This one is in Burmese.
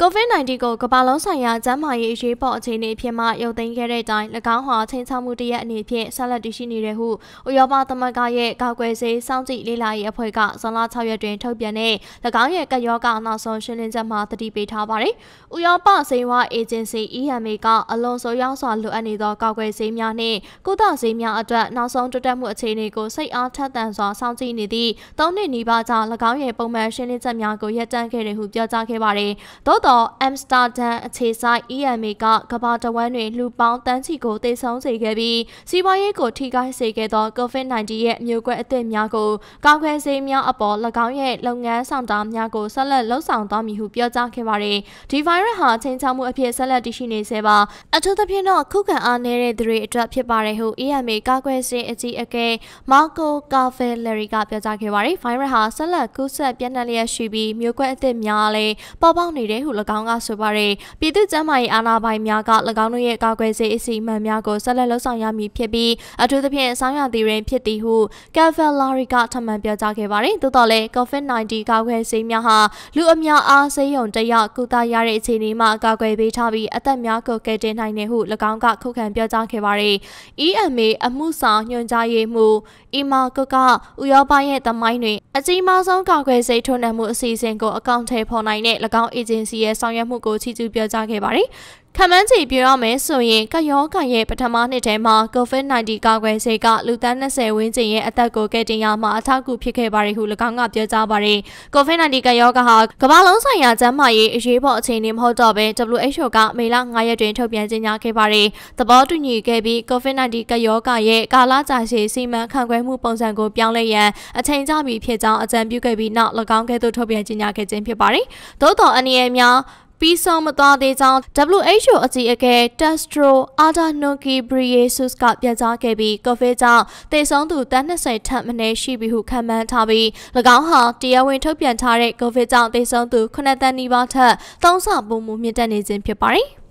COVID-19 ကိုကမ္ဘာလုံးဆိုင်ရာကျန်းမာရေးအရေးပေါ်အခြေအနေအဖြစ်မှရုပ်သိမ်းခဲ့တဲ့အတိုင်း၎င်းဟာချင်းချောက်မှုတရက်အနေဖြင့်ဆက်လက်တည်ရှိနေတယ်ဟုဥရောပသမဂ္ဂရဲ့ကာကွယ်ဆေးစောင့်ကြည့်လေ့လာရေးအဖွဲ့ကဇွန်လ6ရက်တွင်ထုတ်ပြန်တဲ့၎င်းရဲ့ကရောဂါနောက်ဆုံးရှင်းလင်းချက်မှာတတိပေးထားပါတယ်။ဥရောပဆေးဝါးအေဂျင်စီ EMA ကအလွန်ဆိုးရွားစွာလိုအပ်နေသောကာကွယ်ဆေးများနှင့်ကုသဆေးများအတွက်နောက်ဆုံးတိုးတက်မှုအခြေအနေကိုစိတ်အားထက်သန်စွာစောင့်ကြည့်နေသည့်၃နှစ်နီးပါးကြာ၎င်းရဲ့ပုံမှန်ရှင်းလင်းချက်များကိုရပ်တန့်ခဲ့တယ်ဟုပြောကြားခဲ့ပါတယ်။သို့သော Amsterdam တန်အခြေဆိုင် EMA ကကဘာတဝမ်းတွင်လူပေါင်းတန်းချီကိုတိတ်ဆုံးစေခဲ့ပြီးစီးပွားရေးကိုထိခိုက်စေခဲ့သော COVID-19 ရဲ့မျိုးကွဲအသစ်များကိုကောက်ခွဲစေများအပေါ်၎င်းရဲ့လုပ်ငန်းဆောင်တာများကိုဆက်လက်လှုပ်ဆောင်သွားမည်ဟုပြောကြားခဲ့ပါတယ်။ဒီဗိုင်းရပ်ဟာချင်းချောက်မှုအဖြစ်ဆက်လက်တည်ရှိနေစေပါအထူးသဖြင့်တော့ခုခံအားနည်းတဲ့သူတွေအတွက်ဖြစ်ပါတယ်ဟု EMA ကောက်ခွဲစေအကြီးအကဲမာကိုကာဖယ်လရီကပြောကြားခဲ့ပါတယ်။ဗိုင်းရပ်ဟာဆက်လက်ကူးစက်ပြန့်နှံ့လျက်ရှိပြီးမျိုးကွဲအသစ်များလည်းပေါ်ပေါက်နေတယ်ဟု၎င်းကဆိုပါတယ်။ပြည်သူ့ကျန်းမာရေးအာဏာပိုင်များက၎င်းတို့ရဲ့ကာကွယ်ဆေးအစီအမံများကိုဆက်လက်လှုပ်ဆောင်ရမည်ဖြစ်ပြီးအထူးသဖြင့်ဆောင်းရာသီတွင်ဖြစ်သည်ဟုကယ်ဖယ်လာရီကထပ်မံပြောကြားခဲ့ပါတယ်။သို့တော်လည်း COVID-19 ကာကွယ်ဆေးများဟာလူအများအားဆေးရုံတရကုသရတဲ့အခြေအနေမှာကာကွယ်ပေးထားပြီးအသက်များကိုကယ်တင်နိုင်တယ်ဟု၎င်းကခုခံပြောကြားခဲ့ပါတယ်။ EMA အမှုဆောင်ညွှန်ကြားရေးမှူးအီမာကုကဥရောပရဲ့သမိုင်းတွင်အကြီးမားဆုံးကာကွယ်ဆေးထိုးနှံမှုအစီအစဉ်ကိုအကောင့်ထဲပေါ်နိုင်တဲ့၎င်းအေဂျင်စီရဲ့ဆောင်ရွက်မှုကိုချီးကျူးပြောကြားခဲ့ပါတယ်။ ခမန်းချီပြောရမယ်ဆိုရင်ကယောဂရဲ့ပထမနှစ်ထဲမှာ COVID-19 ကာကွယ်ဆေးကလူသန်း20ဝန်းကျင်ရဲ့အသက်ကိုကယ်တင်ရမှာအထောက်အကူဖြစ်ခဲ့ပါတယ်ဟု၎င်းကပြောကြားပါတယ်။ COVID-19 ကယောဂဟာကမ္ဘာလုံးဆိုင်ရာကျန်းမာရေးအရေးပေါ်အခြေအနေမဟုတ်တော့ဘဲ WHO ကမေလ9ရက်တွင်ထုတ်ပြန်ကြေညာခဲ့ပါတယ်။သဘောတူညီခဲ့ပြီး COVID-19 ကယောဂရဲ့ကာလကြာရှည်စီမံခန့်ခွဲမှုပုံစံကိုပြောင်းလဲရန်အချိန်ကြာပြီဖြစ်ကြောင်းအကြံပြုခဲ့ပြီးနောက်၎င်းကဲ့သို့ထုတ်ပြန်ကြေညာခဲ့ခြင်းဖြစ်ပါတယ်။သို့တော်အနေအများ ပြီးဆုံးမသွားသေးကြောင်း WHO အကြီးအကဲ Testro Adhanom Ghebreyesus ကပြောကြားခဲ့ပြီးကိုဗစ်ကြောင့်သေဆုံးသူတန်း20ထပ်မနည်းရှိပြီဟုခန့်မှန်းထားပြီး၎င်းဟာတရားဝင်ထုတ်ပြန်ထားတဲ့ကိုဗစ်ကြောင့်သေဆုံးသူ9တန်းနီးပါးထက်သုံးဆပိုမှုမြင့်တက်နေခြင်းဖြစ်ပါတယ်။